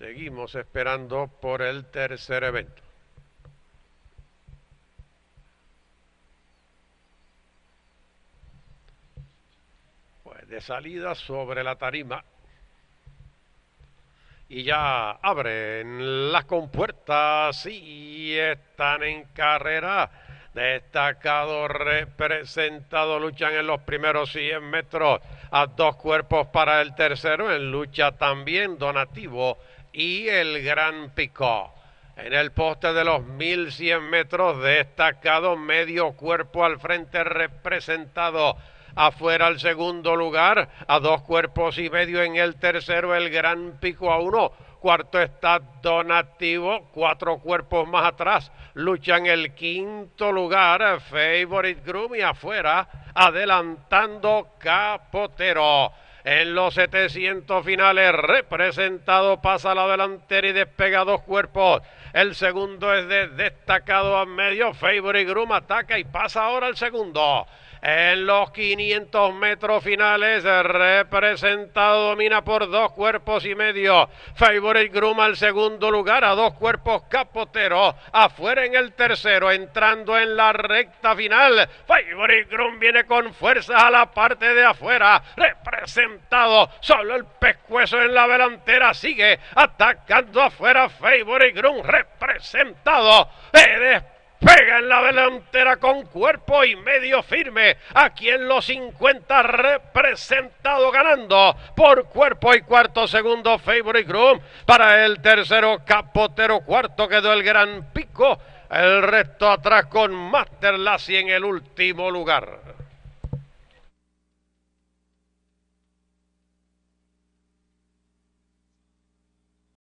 Seguimos esperando por el tercer evento. Pues de salida sobre la tarima. Y ya abren las compuertas y están en carrera. Destacado representado, luchan en los primeros 100 metros a dos cuerpos para el tercero. En lucha también Donativo y el Gran Pico. En el poste de los 1100 metros, destacado medio cuerpo al frente representado. Afuera el segundo lugar, a dos cuerpos y medio en el tercero, el Gran Pico a uno. Cuarto está Donativo, cuatro cuerpos más atrás. Luchan el quinto lugar, Favorite Groom y afuera, adelantando Capotero en los 700 finales. Representado pasa a la delantera y despega dos cuerpos. El segundo es de destacado a medio. Favorite Groom ataca y pasa ahora el segundo. En los 500 metros finales, representado domina por dos cuerpos y medio. Favorite Groom al segundo lugar, a dos cuerpos capotero. Afuera en el tercero, entrando en la recta final. Favorite Groom viene con fuerza a la parte de afuera. Solo el pescuezo en la delantera. Sigue atacando afuera. Favorite Groom representado. Pega en la delantera con cuerpo y medio firme. Aquí en los 50 representado ganando por cuerpo y cuarto segundo Favorite Groom. Para el tercero Capotero cuarto quedó el gran pico. El resto atrás con Master Lassie en el último lugar.